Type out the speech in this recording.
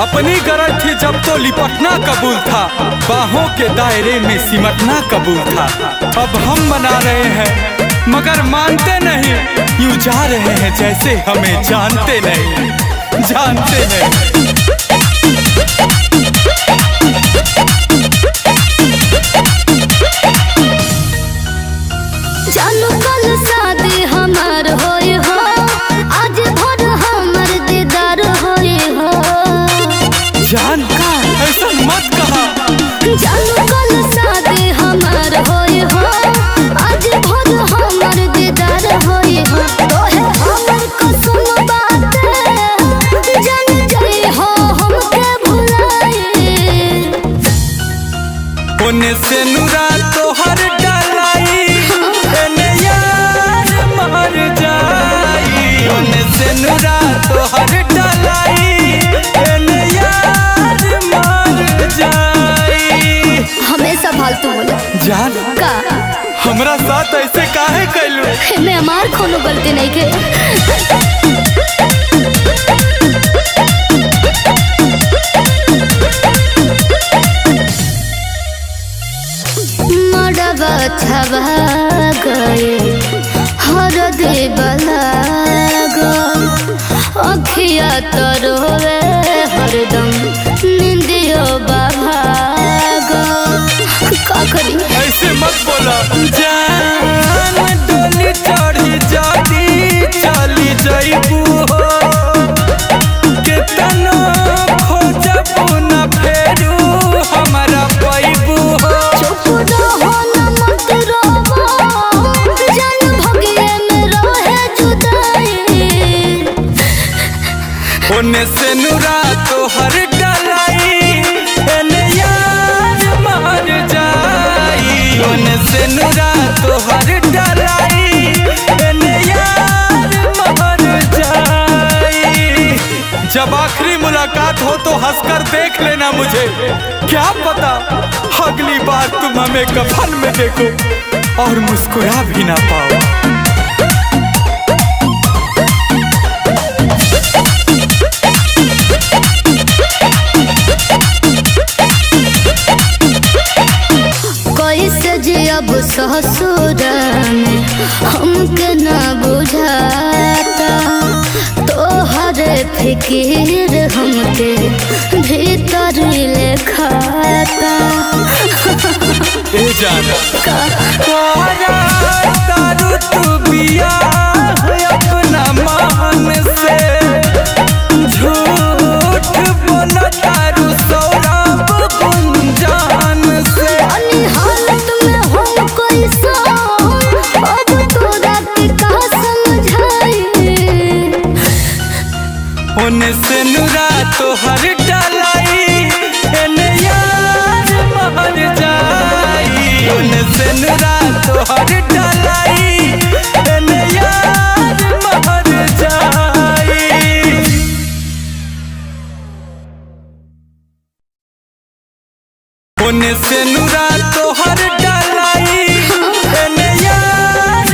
अपनी गरज थी जब तो लिपटना कबूल था। बाहों के दायरे में सिमटना कबूल था। अब हम मना रहे हैं, मगर मानते नहीं। यूँ जा रहे हैं जैसे हमें जानते नहीं जानते नहीं। तोहर डलाई। एने यार मर जाई। ओने से तोहर डलाई। एने यार मर जाई। हमेशा फालतू बोले। जान। का? हमरा साथ ऐसे काहे कैलू मैं हमार कोनो गलती नहीं के आए ओने से नुरा तोहर डलाई एने यार मर जाई। से नुरा तोहर डलाई एने यार मर जाई। जब आखिरी मुलाकात हो तो हंसकर देख लेना मुझे। क्या पता अगली बार तुम हमें कफन में देखो और मुस्कुरा भी ना पाओ। ससुर में हमके न बुझाता। तोहर फिकिर हमके भीतर ले खाता। ए जाना। तारा तोहर डलाई, एने यार मर जाई। उन सन तोहर डलाई, एने यार मर जाई। उन सन रात तोहर डलाई, एने यार